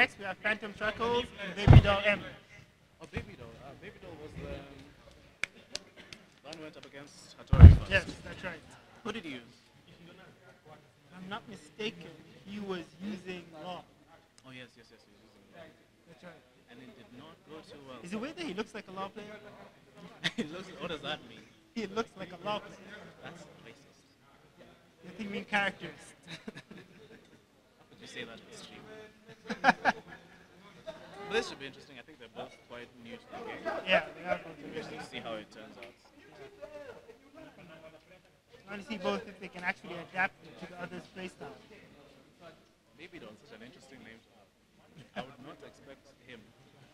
next we have Phantom Chuckles and Baby Doll M. Oh, Baby Doll. Uh, Baby Doll was the um, one who went up against Hattori first. Yes, that's right. Who did he use? If I'm not mistaken, he was using Law. Oh, yes, yes, yes. He was using that. That's right. And it did not go too well. Is it weird that he looks like a Law player? it looks, what does that mean? He looks like a Law player. That's racist. You think mean characters. How could you say that in the stream? But this should be interesting. I think they're both quite new to the game. Yeah, they are both Interesting to see how it turns out. I want to see both if they can actually adapt to the other's playstyle. Baby Doll is such an interesting name to have. I would not expect him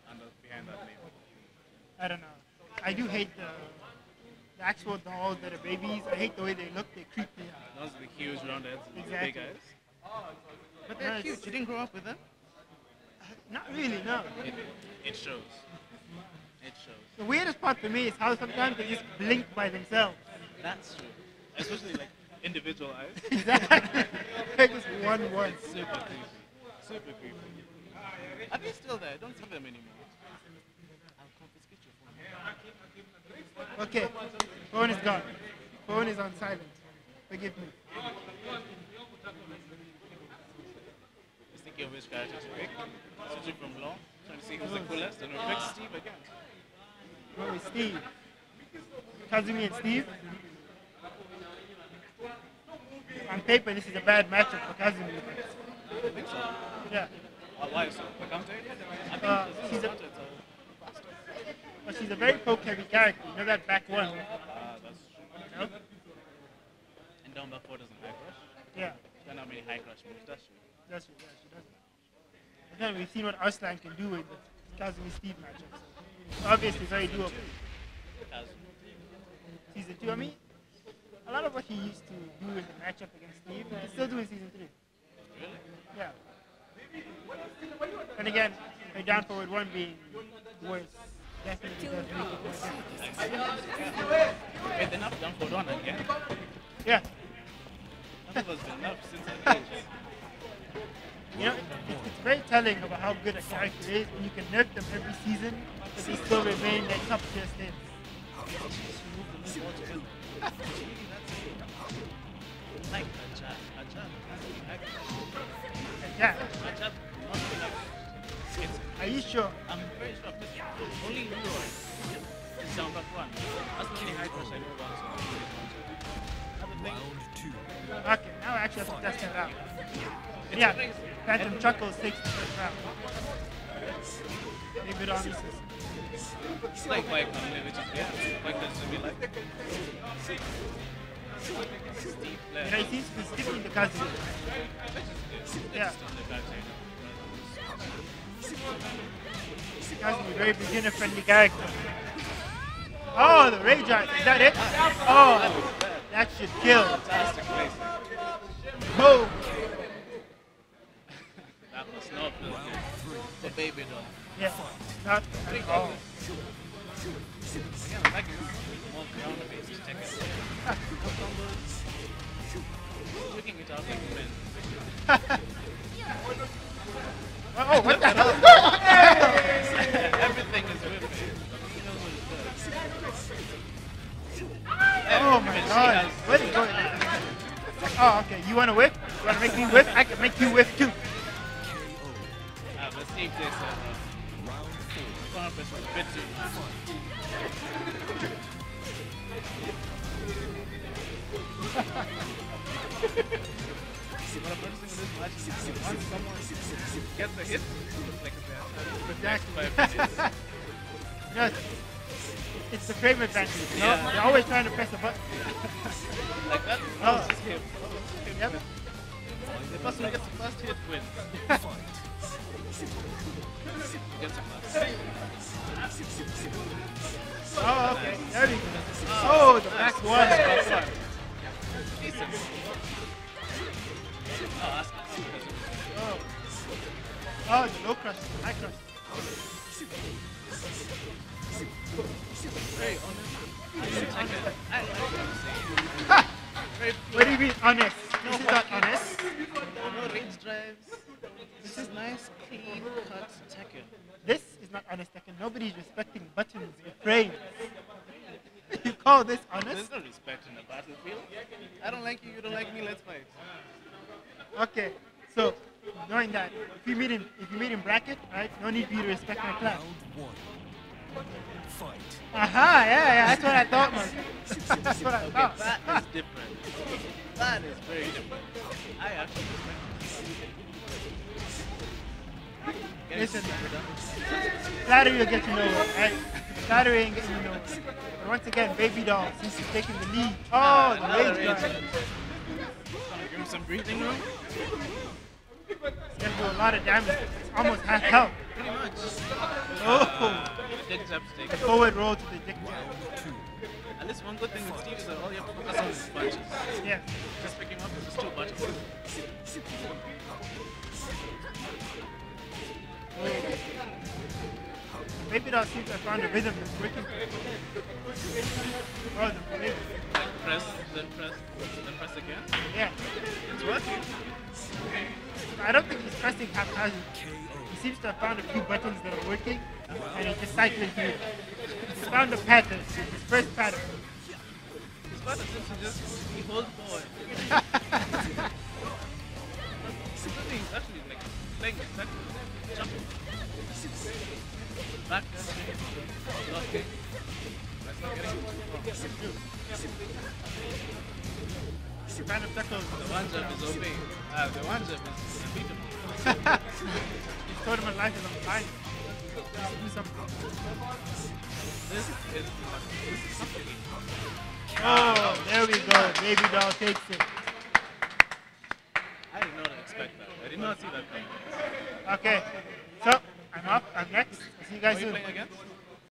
under behind that name. I don't know. I do hate the, the actual dolls that are babies. I hate the way they look. They creep me out. Those are the huge round heads and Exactly. big eyes. But they're it's- cute. You didn't grow up with them? Not really, no. It, it shows. It shows. The weirdest part for me is how sometimes they just blink by themselves. That's true. Especially like individual eyes. Exactly. They're just one one. It's super creepy. Super creepy. Are they still there? I don't see them anymore. I'll confiscate your phone. Okay, phone is gone. Phone is on silent. Forgive me. Just thinking of which character to pick. Switching from Law, trying to see who's the coolest, and we pick Steve again. Where is Steve? Kazumi and Steve? On paper, this is a bad matchup for Kazumi. I think so. Yeah. Uh, why so? The counter? I think Uh, is she's a- counter, it's a faster. She's a very poke heavy character. You know that back one? Ah, that's true. And down back four doesn't high crush. Yeah, There are not many high crush moves, that's true. that's what yeah, she does. And then we've seen what Arslan can do with the Kazumi Steve matchup. Obviously so obviously, very doable. Season two, I mean, a lot of what he used to do in the matchup against Steve, he's still doing season three. really? Yeah. And again, her down forward one being worse definitely does make it more difficult. Wait, they're not down for one again. Yeah. That was been enough since the age. You know, it's, it's very telling about how good a character is when you can nerf them every season, but they still remain their top tier status. Like Ajab, Ajab, And yeah, Ajab, not enough. It's, are you sure? I'm very sure of this. Only Leroy is down back one. That's the only high crush I know about. So other thing, Round two. Okay, now I actually have to test that out. Yeah, crazy. Phantom Chuckles takes the first round. Leave it on the system. It's like Mike Conley, which is yeah, like be like. Steve You know, he seems to to Kazumi. Yeah. Kazumi, very beginner friendly character. Oh, the Rage Art, is that it? Oh, that should kill. Fantastic place. Was not good. The baby doll. yeah, not at all. Again, like it's more ground based technique. Looking it out like men. Oh, If this corner press was a bit See, what I'm noticing with this match is once someone gets a hit, like a Exactly. Five minutes. Yes. It's the frame advantage, you know? Yeah. They're always trying to press a button. like that. Oh. Oh, him. Yep. The person who gets the first hit wins. Gets class. Oh, okay. There we go. Ah. Oh, the back one. Back one. Decent. Oh, that's Oh. Oh, the low crush, high crush. very honest. I it. I like what I'm saying. Ha! Very What do you mean honest? This is not honest. no range drives. This This is nice, clean cut Tekken. This is not honest Tekken. Nobody's respecting buttons and frames. you call this honest? There's no respect in the battlefield. I don't like you, you don't like me, let's fight. Okay, so knowing that, if you meet in if you meet in bracket, right, no need for you to respect my class. Round one. Fight. Aha, yeah, yeah, that's what I thought, man. that's what I Okay, thought. that is different. That is very different. I actually respect you. Getting Listen. Flattery will get you nowhere, right? Flattery ain't getting you nowhere. But once again, Baby Doll seems to be taking the lead. Oh, the rage guard. Give him some breathing room. It's gonna do a lot of damage. It's almost half health. Pretty much. Oh, Dick tap stick. the forward roll to the dick. Two. At least one good thing with Steve is that all you have to focus on is punches. Yeah. Just pick him up with just two punches. Baby Doll seems to have found a rhythm that's working. Oh, the rhythm. Like press, then press, then press again. Yeah. It's working. I don't think he's pressing haphazardly. He seems to have found a few buttons that are working, and he's just cycling through. He's found a pattern. His first pattern. His partner seems to just he holds forward. Something is actually like playing exactly. Back. Okay. That's not getting too far. He found a circle. The one jump is OP. Uh, the one jump is unbeatable. His tournament life is on the line. Let's something. This is something. Oh, there we go. Baby doll takes it. I did not expect that. I did not see that coming. Okay, so I'm up. I'm next. I'll see you guys are you soon. playing against?